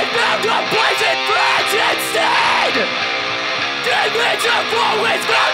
They a place in France instead! Dimension for wisdom!